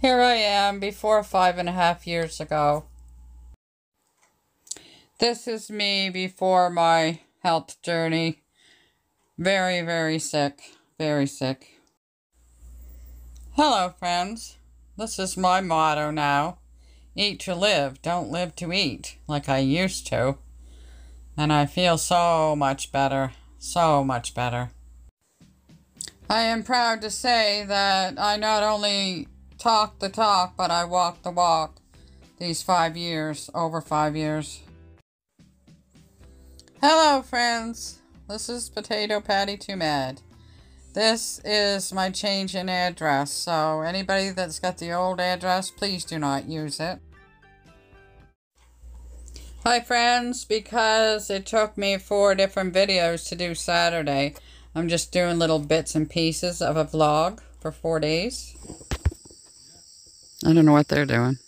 Here I am before five and a half years ago. This is me before my health journey. Very, very sick. Very sick. Hello, friends. This is my motto now. Eat to live, don't live to eat, like I used to. And I feel so much better. So much better. I am proud to say that I not only talk the talk, but I walk the walk these five years, over five years. Hello, friends. This is Potato Patty Too Mad. This is my change in address, so anybody that's got the old address, please do not use it. Hi, friends. Because it took me four different videos to do Saturday, I'm just doing little bits and pieces of a vlog for four days. I don't know what they're doing.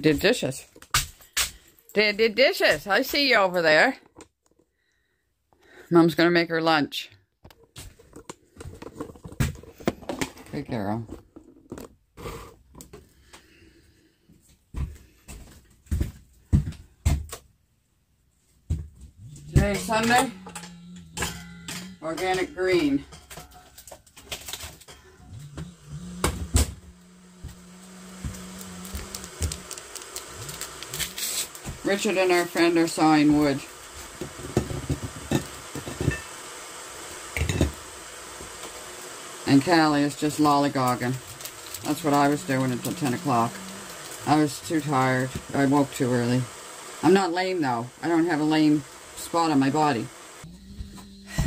Did dishes. Did, did dishes. I see you over there. Mom's going to make her lunch. Good girl. Today's Sunday. Organic green. Richard and our friend are sawing wood. And Callie is just lollygogging. That's what I was doing until 10 o'clock. I was too tired. I woke too early. I'm not lame though. I don't have a lame spot on my body.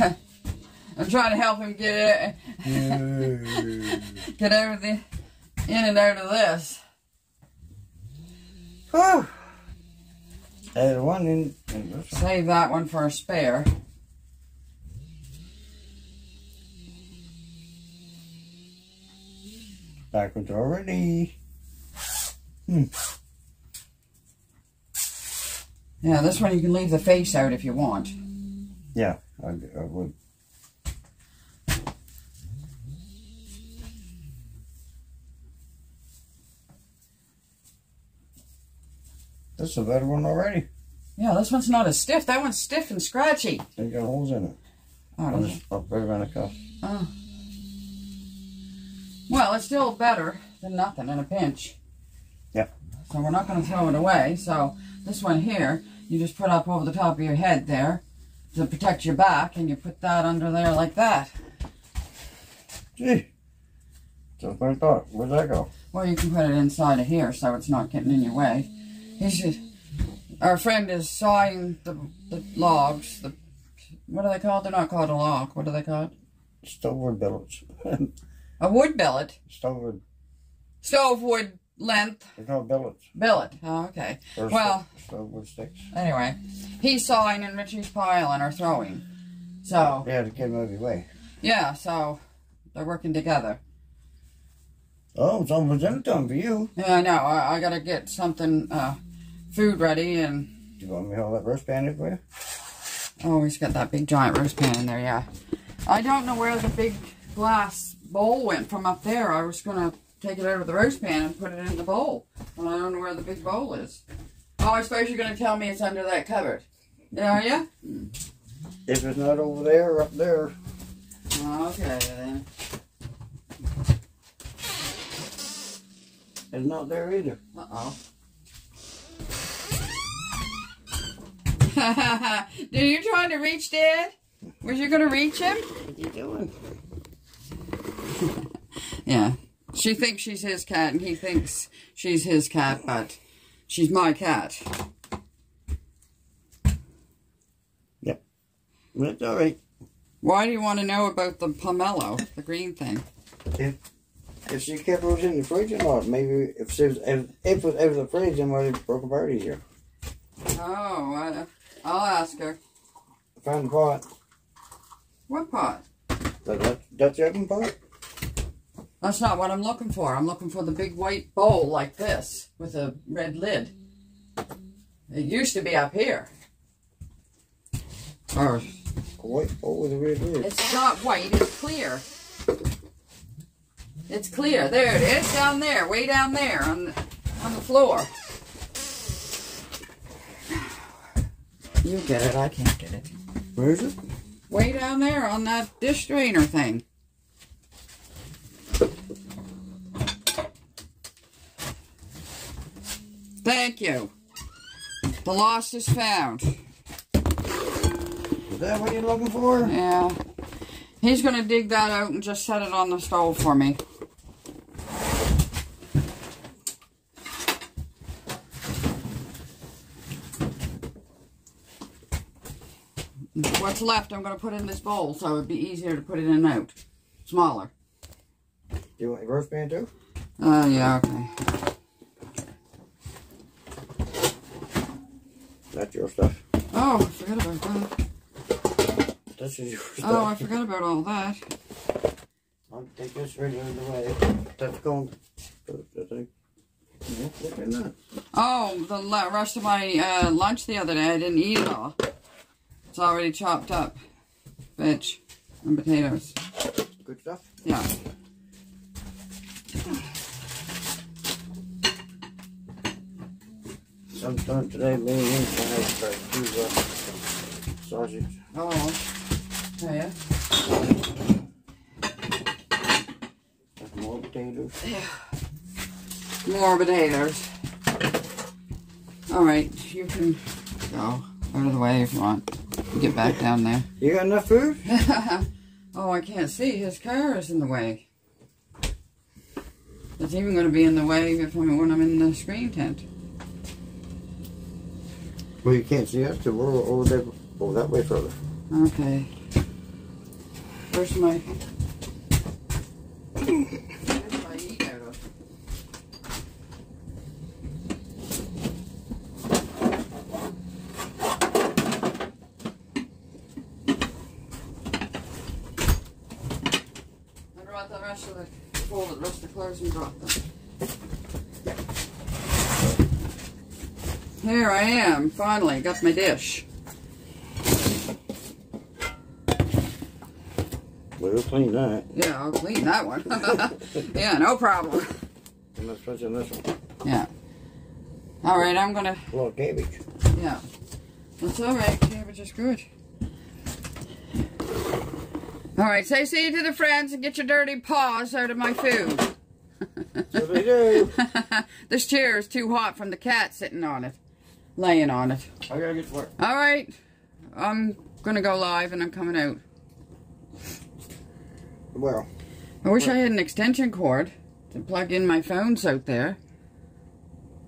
I'm trying to help him get it, get everything in and out of this. Whew. There's one in, in. Save that one for a spare. Backwards already. Hmm. Yeah, this one you can leave the face out if you want. Yeah, I, I would. This is a better one already. Yeah, this one's not as stiff. That one's stiff and scratchy. They got holes in it. Oh, it? just I'll it around the cuff. Oh. Well, it's still better than nothing in a pinch. Yeah. So we're not going to throw it away. So this one here, you just put up over the top of your head there to protect your back, and you put that under there like that. Gee. Just I thought. Where'd that go? Well, you can put it inside of here so it's not getting in your way. He our friend is sawing the, the logs. The What are they called? They're not called a log. What are they called? Stovewood billets. A wood billet. Stovewood. Stove wood length There's no billets. billet. Oh, okay. Or Well- sto- Stovewood sticks. Anyway, he's sawing and Richie's piling or throwing. So, Yeah, to get them out of your way. yeah, so they're working together. Oh, it's almost dinner time for you. Yeah, I know. I, I gotta get something, uh, food ready and, Do you want me to hold that roast pan in for you? oh, he's got that big giant roast pan in there, yeah. I don't know where the big glass bowl went from up there. I was gonna take it out of the roast pan and put it in the bowl. And I don't know where the big bowl is. Oh, I suppose you're gonna tell me it's under that cupboard. Are you? If it's not over there or up there, Okay, then. it's not there either. Uh-oh. Are you trying to reach Dad? Was you gonna reach him? What are you doing? Yeah. She thinks she's his cat and he thinks she's his cat, but she's my cat. Yep. That's all right. Why do you want to know about the pomelo, the green thing? If if she kept those in the fridge or not. Maybe if she was if, if it was in the fridge, then might have broke apart easier. Oh, I, I'll ask her. Found the pot. What pot? The Dutch, Dutch oven pot. That's not what I'm looking for. I'm looking for the big white bowl like this with a red lid. It used to be up here. Or A white bowl with a red lid. it's not white, it's clear. It's clear. There it is, down there, way down there on the, on the floor. You get it, I can't get it. Where is it? Way down there on that dish drainer thing. Thank you. The lost is found. Is that what you're looking for? Yeah. He's gonna dig that out and just set it on the stove for me. What's left I'm gonna put in this bowl so it'd be easier to put it in and out. Smaller. Do you want your roast pan too? Oh, yeah, okay. That's your stuff. Oh, I forgot about that. This is your stuff. Oh, I forgot about all that. I'll take this right out of the way. That's going. I think. Yeah, look at that. Oh, the rest of my uh, lunch the other day, I didn't eat it all. It's already chopped up. Veg and potatoes. Good stuff. Yeah. Sometime today, me and him can have to uh, sausage. Oh, yeah. More potatoes. More potatoes. All right, you can go out of the way if you want. Get back down there. You got enough food? oh, I can't see. His car is in the way. It's even going to be in the way if I'm, when I'm in the screen tent. Well, you can't see us till we're over there. Oh, that way further. Okay. Where's my... Where's my eat out of? I brought the rest of the folded the rest of the clothes and brought them. Here I am, finally, got my dish. We'll clean that. Yeah, I'll clean that one. yeah, no problem. And let's put in this one. Yeah. All right, I'm gonna. A little cabbage. Yeah. That's all right. Cabbage is good. All right, say see you to the friends and get your dirty paws out of my food. So they do. this chair is too hot from the cat sitting on it, laying on it. I gotta get to work. All right, I'm gonna go live and I'm coming out. Well, I wish I had an extension cord to plug in my phones out there.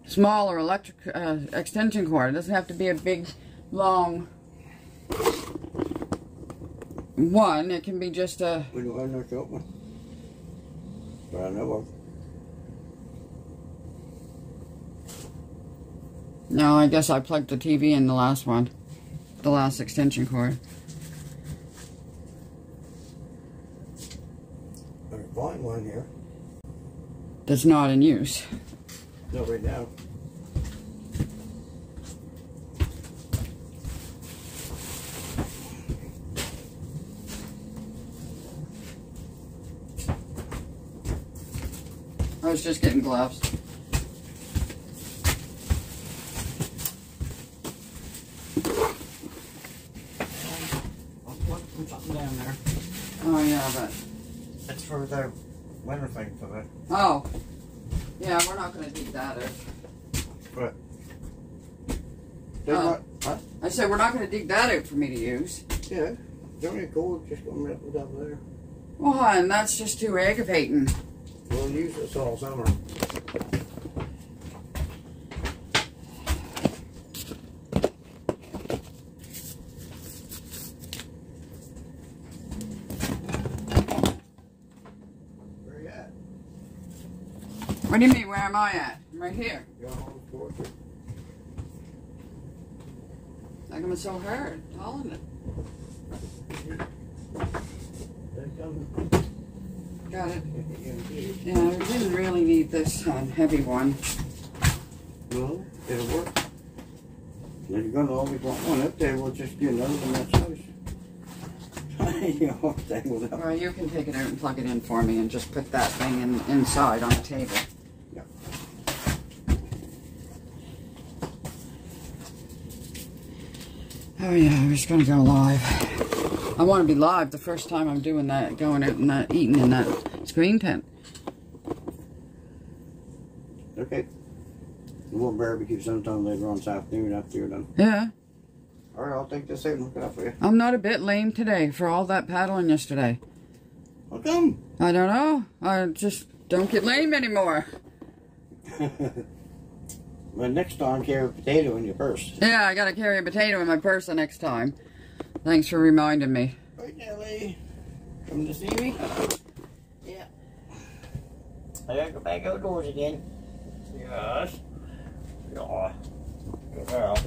Smaller electric uh, extension cord. It doesn't have to be a big, long one. It can be just a. we don't have no short one. But I know of. No, I guess I plugged the TV in the last one, the last extension cord. There's find one here. That's not in use. No, right now. I was just getting gloves. I'll put something down there. Oh yeah, but It's the winter thing for that. oh, yeah, we're not gonna dig that out. But. Uh. not, huh? I said we're not gonna dig that out for me to use. Yeah. Don't need gold, just go right with up there. Well, and that's just too aggravating. We'll use this all summer. What do you mean, where am I at? I'm right here. You're on the floor. How come so hard? Holding it. It. Got it. Yeah, I didn't really need this uh, heavy one. Well, it'll work. If you're gonna always want one up there, we'll just get another one that size. you know, without. Well, you can take it out and plug it in for me and just put that thing in, inside on the table. Oh yeah, I was gonna go live. I want to be live the first time I'm doing that, going out and that, eating in that screen tent. Okay. We'll barbecue sometime later on this afternoon after you're done. Yeah, All right, I'll take this out and look it up for you. I'm not a bit lame today for all that paddling yesterday. How come? I don't know. I just don't get lame anymore. well, next time, carry a potato in your purse. Yeah, I gotta carry a potato in my purse the next time. Thanks for reminding me. Right, Nelly. Come to see me? Yeah. I gotta go back outdoors again. Yes. Yeah. Good girl.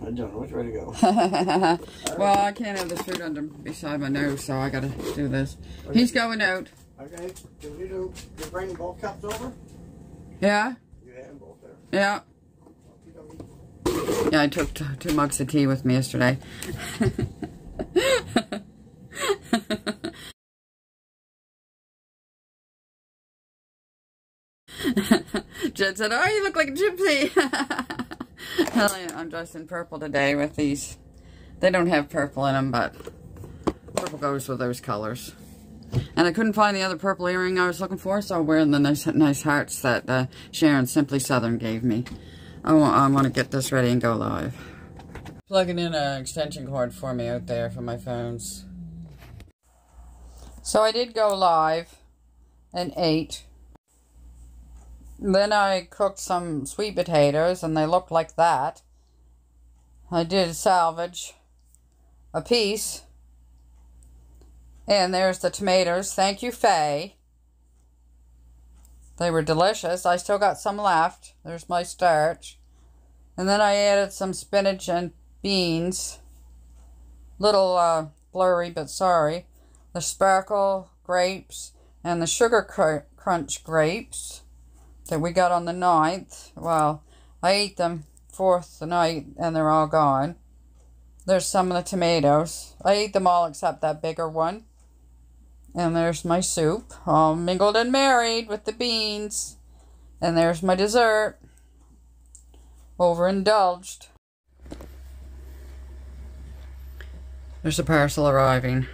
I don't know which way to go. well, I can't have this food under beside my nose, so I gotta do this. He's going out. Okay, do you do you bring both cups over? Yeah? You have them both there. Yeah. Yeah, I took t- two mugs of tea with me yesterday. Jed said, oh, you look like a gypsy. I'm dressed in purple today with these. They don't have purple in them, but purple goes with those colors. And I couldn't find the other purple earring I was looking for, so I'm wearing the nice, nice hearts that uh, Sharon Simply Southern gave me. I want, I want to get this ready and go live. Plugging in an extension cord for me out there for my phones. So I did go live and ate. Then I cooked some sweet potatoes and they looked like that. I did salvage a piece. And there's the tomatoes. Thank you, Faye. They were delicious. I still got some left. There's my starch. And then I added some spinach and beans. Little uh, blurry, but sorry. The sparkle grapes and the sugar cr- crunch grapes that we got on the 9th. Well, I ate them 4th the night and they're all gone. There's some of the tomatoes. I ate them all except that bigger one. And there's my soup, all mingled and married with the beans. And there's my dessert. Overindulged. There's a parcel arriving.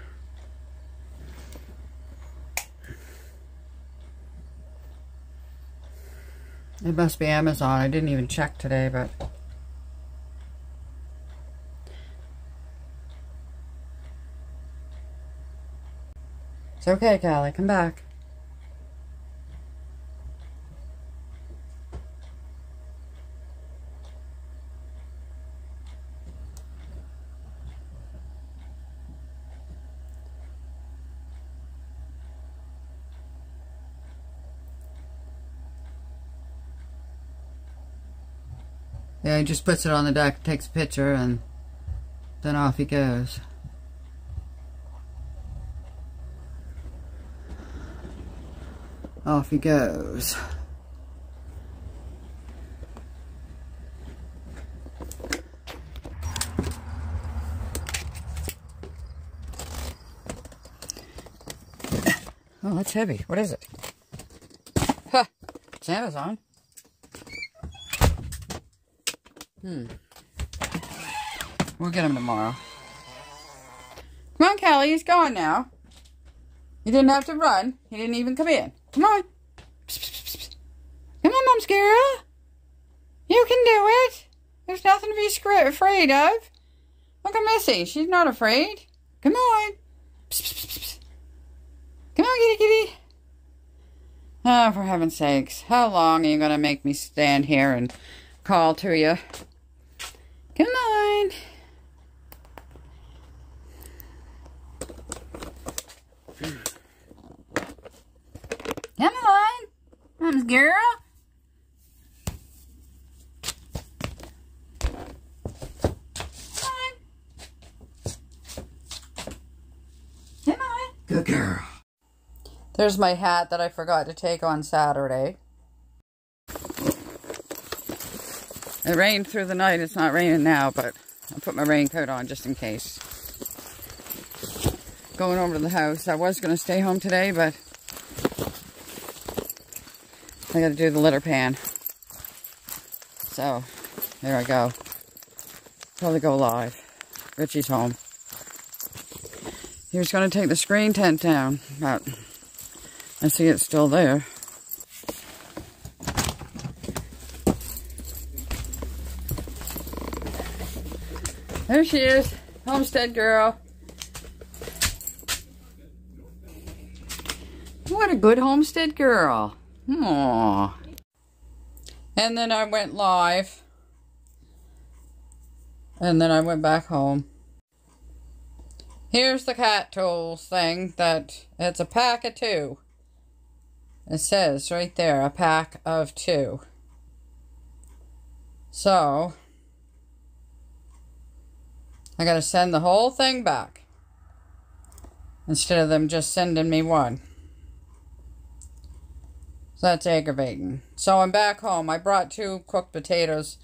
It must be Amazon. I didn't even check today, but... It's okay, Callie. Come back. Yeah, he just puts it on the deck, takes a picture, and then off he goes. Off he goes. Oh, that's heavy. What is it? Huh. It's Amazon. Hmm. We'll get him tomorrow. Come on, Callie. He's gone now. He didn't have to run. He didn't even come in. Come on. Psst, psst, psst. Come on, girl. You can do it. There's nothing to be afraid of. Look at Missy. She's not afraid. Come on. Come on, kitty kitty. Oh, for heaven's sakes. How long are you going to make me stand here and call to you? Come on. Good girl. Come on. Good girl. There's my hat that I forgot to take on Saturday. It rained through the night. It's not raining now, but I put my raincoat on just in case. Going over to the house. I was going to stay home today, but I got to do the litter pan. So, there I go. Probably go live. Richie's home. He was to take the screen tent down, but I see it's still there. There she is, homestead girl. What a good homestead girl. Aww. And then I went live. And then I went back home. Here's the cat tools thing that it's a pack of two. It says right there, a pack of two. So, I gotta send the whole thing back. Instead of them just sending me one. So that's aggravating. So I'm back home. I brought two cooked potatoes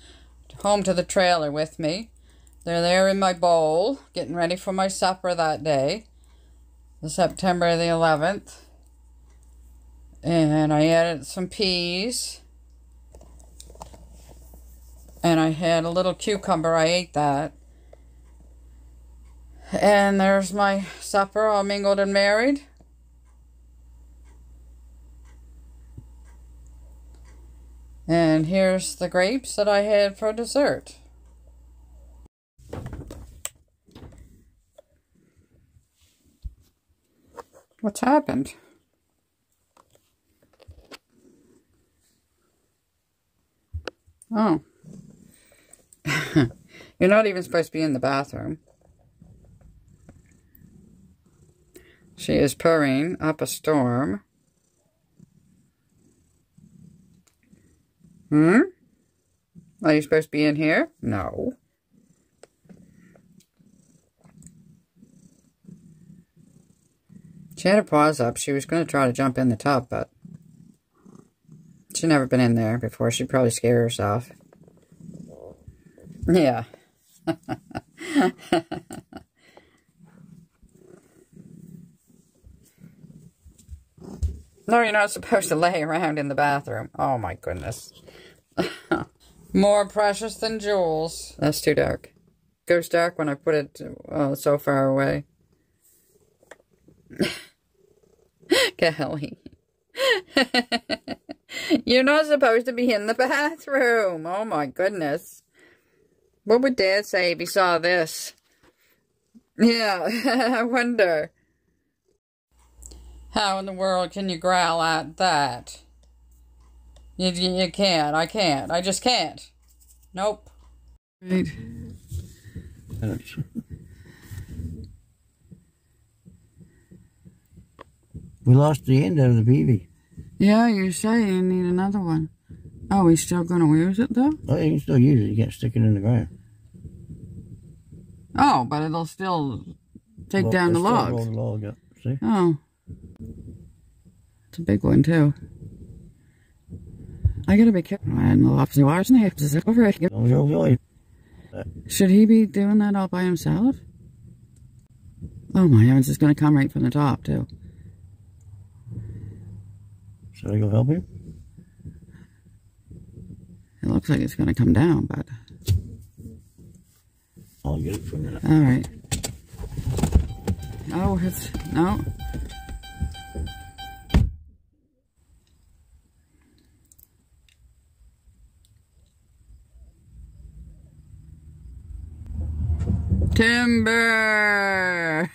home to the trailer with me. They're there in my bowl, getting ready for my supper that day. The September the 11th. And I added some peas. And I had a little cucumber. I ate that. And there's my supper all mingled and married. And here's the grapes that I had for dessert. What's happened? Oh. You're not even supposed to be in the bathroom. She is purring up a storm. Hmm? Are you supposed to be in here? No. She had her paws up. She was going to try to jump in the tub, but she'd never been in there before. She'd probably scare herself. Yeah. no, you're not supposed to lay around in the bathroom. Oh my goodness. More precious than jewels. That's too dark. Goes dark when I put it uh, so far away. Kelly. You're not supposed to be in the bathroom. Oh my goodness. What would Dad say if he saw this? Yeah, I wonder. How in the world can you growl at that? You, you, you can't. I can't. I just can't. Nope. Right. We lost the end of the BB. Yeah, you say you need another one. Oh, he's still going to use it, though? Oh, you can still use it. You can't stick it in the ground. Oh, but it'll still take Well, down the it'll still logs. roll the log up. See? Oh. It's a big one, too. I gotta be careful. And the opposite wires and the over it. Don't go really. Should he be doing that all by himself? Oh my heavens, it's gonna come right from the top, too. Should I go help him? It looks like it's gonna come down, but... I'll get it for a minute. Alright. Oh, it's... No. Timber!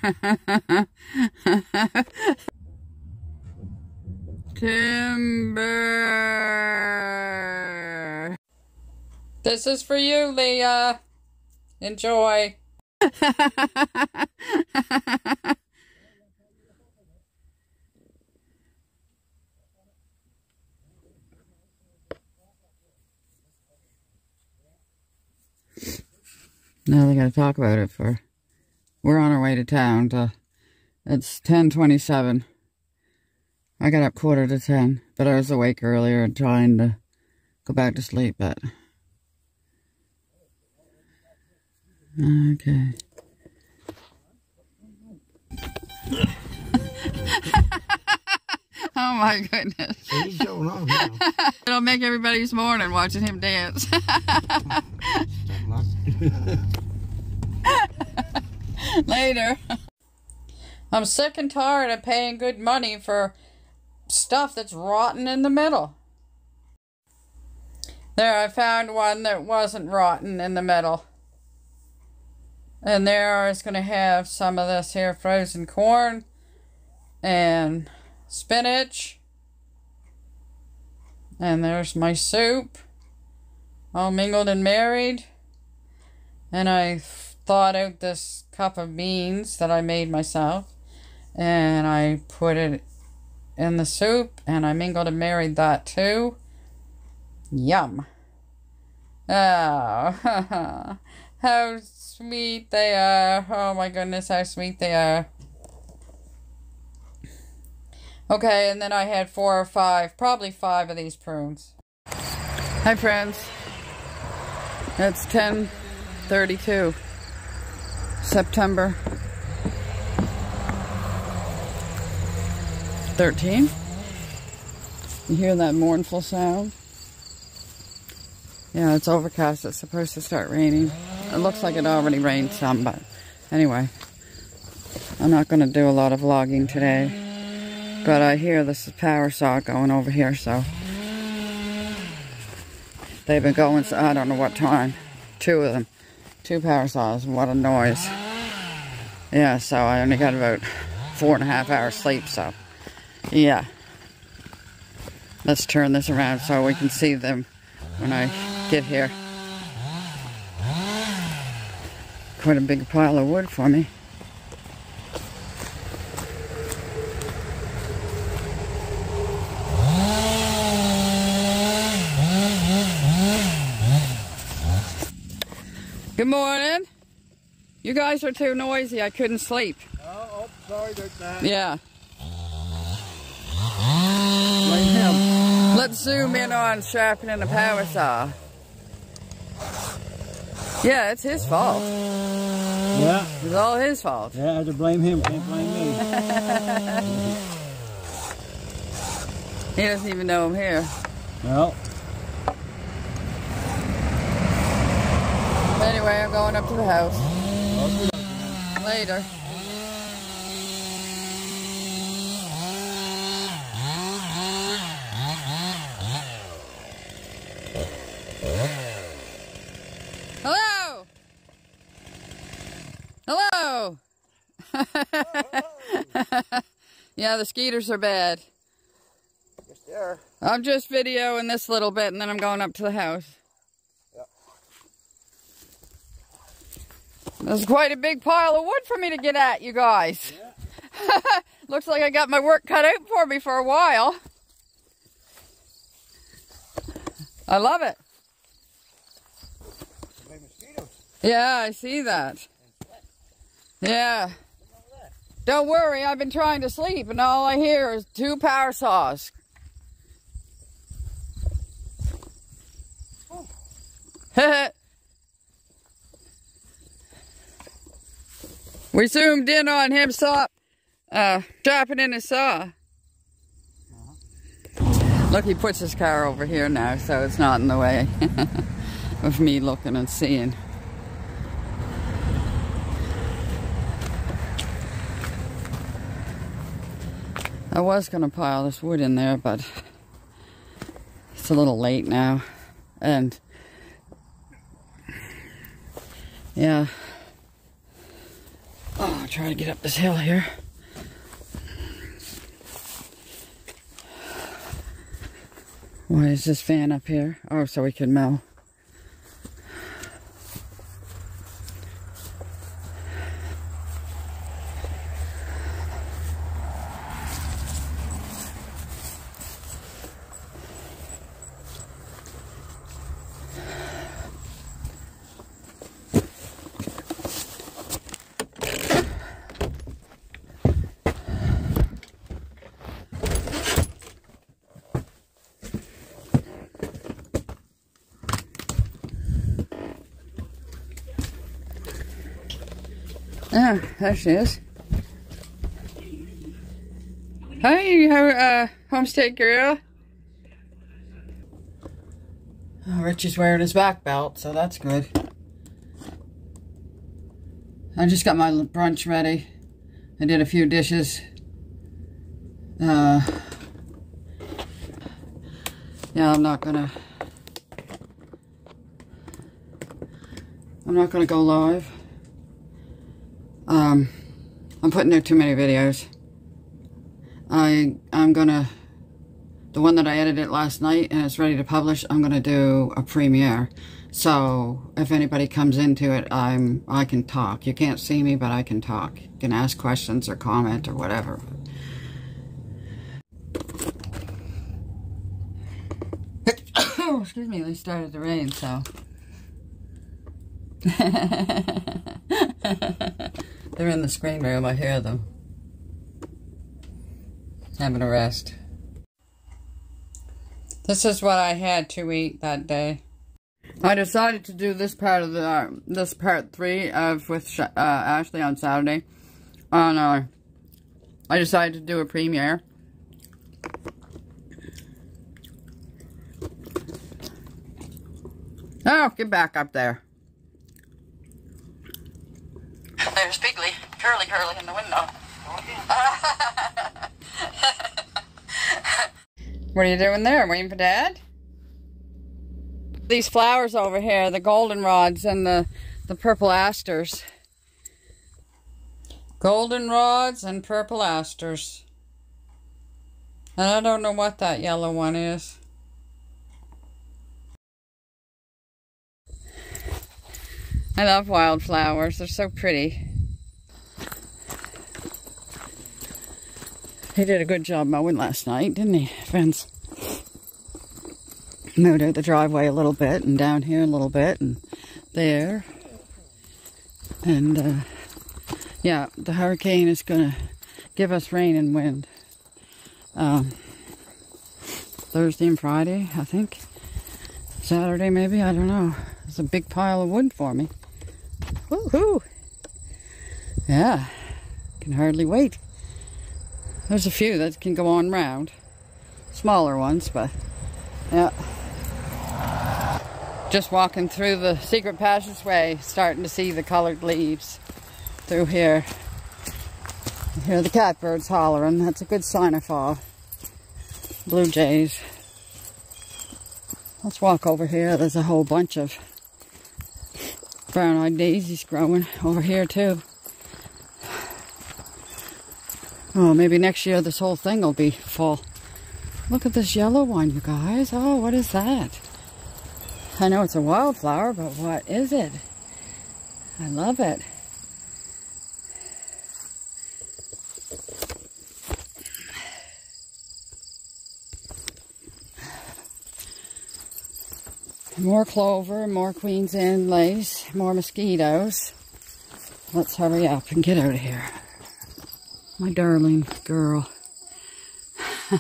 Timber! This is for you, Leah. Enjoy. Now they gotta talk about it for... We're on our way to town. To, it's 10.27. I got up quarter to 10. But I was awake earlier and trying to go back to sleep, but... Okay. oh my goodness. He's showing off now. It'll make everybody's morning watching him dance. Later. I'm sick and tired of paying good money for stuff that's rotten in the middle. There, I found one that wasn't rotten in the middle. And there I was going to have some of this here frozen corn and spinach. And there's my soup, all mingled and married. And I thawed out this cup of beans that I made myself. And I put it in the soup and I mingled and married that too. Yum. Oh, how sweet they are. Oh my goodness, how sweet they are. Okay, and then I had four or five, probably five of these prunes. Hi friends. It's 10:32 September 13. You hear that mournful sound? Yeah, it's overcast. It's supposed to start raining. It looks like it already rained some, but anyway. I'm not going to do a lot of vlogging today. But I hear this power saw going over here, so they've been going, so I don't know what time. Two of them. Two power saws. What a noise. Yeah, so I only got about four and a half hours sleep, so yeah. Let's turn this around so we can see them when I get here. Quite a big pile of wood for me. Good morning. You guys are too noisy. I couldn't sleep. Oh, oh sorry that. Yeah. Let's zoom in on sharpening the power saw. Yeah, it's his fault. Yeah, It's all his fault. yeah, I have to blame him, can't blame me. He doesn't even know I'm here. Well, Anyway, I'm going up to the house. Later. Hello! Hello! yeah, the skeeters are bad. yes, there. I'm just videoing this little bit and then I'm going up to the house. There's quite a big pile of wood for me to get at, you guys. Looks like I got my work cut out for me for a while. I love it. Yeah, I see that. Yeah. Don't worry, I've been trying to sleep and all I hear is two power saws. we zoomed in on him saw, uh, dropping in his saw. Look, he puts his car over here now, so it's not in the way of me looking and seeing. I was going to pile this wood in there, but it's a little late now. And yeah. I'll try to get up this hill here. Why is this fan up here? Oh, so we can mow. There she is. Hi, how, uh, homestead girl. Oh, Richie's wearing his back belt, so that's good. I just got my brunch ready. I did a few dishes. Uh, yeah, I'm not gonna... I'm not gonna go live. Um, I'm putting there too many videos. I, I'm gonna, the one that I edited last night and it's ready to publish, I'm gonna do a premiere. So, if anybody comes into it, I'm, I can talk. You can't see me, but I can talk. You can ask questions or comment or whatever. oh, excuse me, they started to rain, so. They're in the screen room, I hear them. Having a rest. This is what I had to eat that day. I decided to do this part of the, uh, this part three of with uh, Ashley on Saturday. On, uh, I decided to do a premiere. Oh, get back up there. There's Piggly, curly curly in the window. what are you doing there? Waiting for Dad? These flowers over here, the goldenrods and the, the purple asters. Goldenrods and purple asters. And I don't know what that yellow one is. I love wildflowers. They're so pretty. He did a good job mowing last night, didn't he, friends? Moved out the driveway a little bit and down here a little bit and there. And, uh, yeah, the hurricane is going to give us rain and wind. Um, Thursday and Friday, I think. Saturday, maybe, I don't know. It's a big pile of wood for me. Woohoo! Yeah, can hardly wait. There's a few that can go on round. Smaller ones, but yeah. Just walking through the secret passageway, starting to see the colored leaves through here. Hear the catbirds hollering. That's a good sign of fall. Blue jays. Let's walk over here. There's a whole bunch of brown-eyed daisies growing over here too. Oh, maybe next year this whole thing will be full. Look at this yellow one, you guys. Oh, what is that? I know it's a wildflower, but what is it? I love it. More clover, more Queen Anne's lace, more mosquitoes. Let's hurry up and get out of here. My darling girl.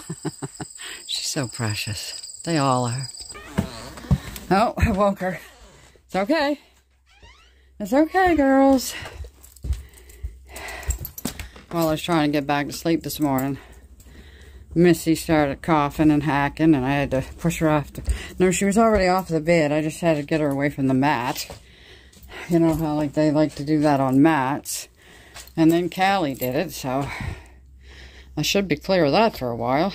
She's so precious. They all are. Oh, I woke her. It's okay. It's okay, girls. While I was trying to get back to sleep this morning, Missy started coughing and hacking, and I had to push her off. The, no, she was already off the bed. I just had to get her away from the mat. You know how like they like to do that on mats. And then Callie did it, so I should be clear of that for a while.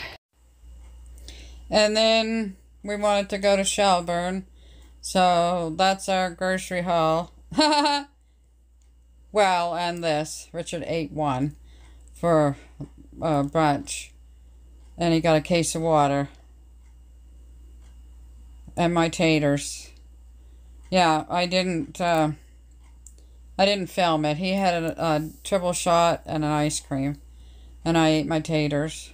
And then we wanted to go to Shelburne, so that's our grocery haul. well, and this. Richard ate one for uh, brunch. And he got a case of water. And my taters. Yeah, I didn't, uh, I didn't film it. He had a, a triple shot and an ice cream. And I ate my taters.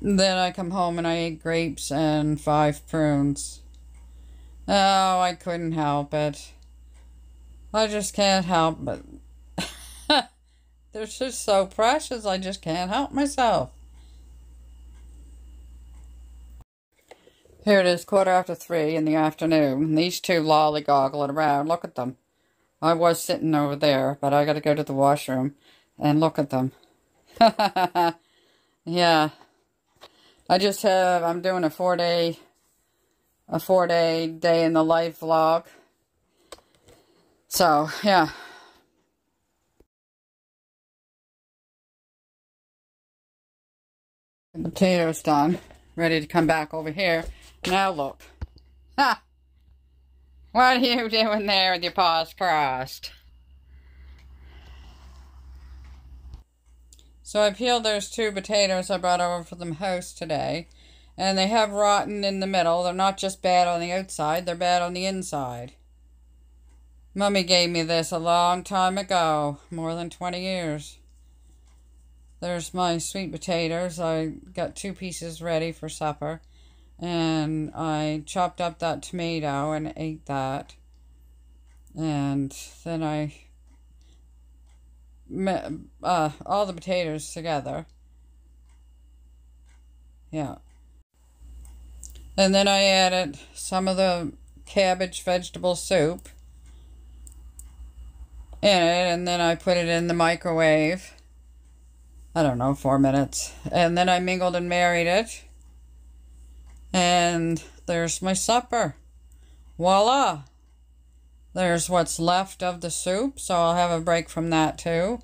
Then I come home and I ate grapes and five prunes. Oh, I couldn't help it. I just can't help it. They're just so precious, I just can't help myself. Here it is, quarter after three in the afternoon. These two lollygoggling around. Look at them. I was sitting over there, but I got to go to the washroom and look at them. yeah. I just have, I'm doing a four day, a four day in the life vlog. So, yeah. The potatoes done. Ready to come back over here. Now look. Ha! What are you doing there with your paws crossed? So I peeled those two potatoes I brought over from the house today. And they have rotten in the middle. They're not just bad on the outside, they're bad on the inside. Mummy gave me this a long time ago, more than 20 years. There's my sweet potatoes. I got two pieces ready for supper and I chopped up that tomato and ate that. And then I uh, all the potatoes together. Yeah. And then I added some of the cabbage vegetable soup in it, and then I put it in the microwave. I don't know, four minutes. And then I mingled and married it. And there's my supper. Voila! There's what's left of the soup, so I'll have a break from that too.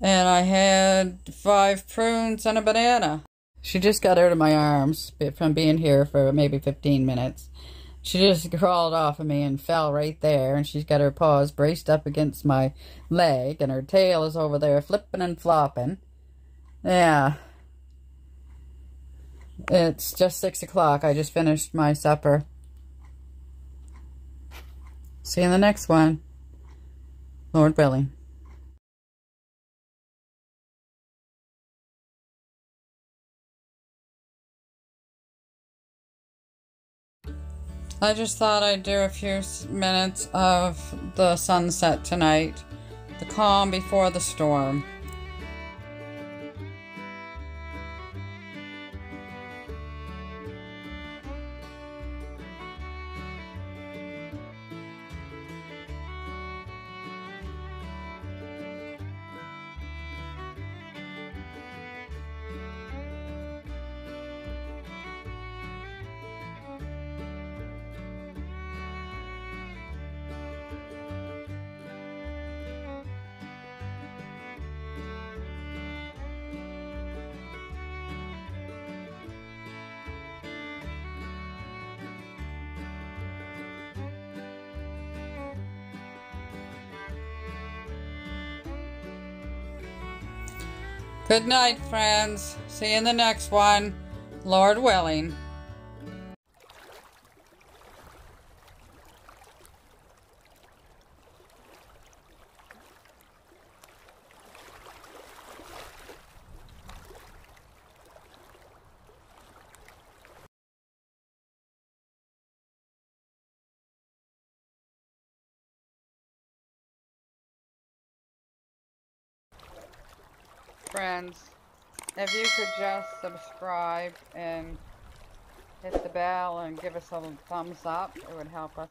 And I had five prunes and a banana. She just got out of my arms from being here for maybe 15 minutes. She just crawled off of me and fell right there, and she's got her paws braced up against my leg, and her tail is over there flipping and flopping. Yeah, it's just 6 o'clock. I just finished my supper. See you in the next one. Lord willing. I just thought I'd do a few minutes of the sunset tonight. The calm before the storm. Good night, friends. See you in the next one. Lord willing. friends, if you could just subscribe and hit the bell and give us a thumbs up, it would help us.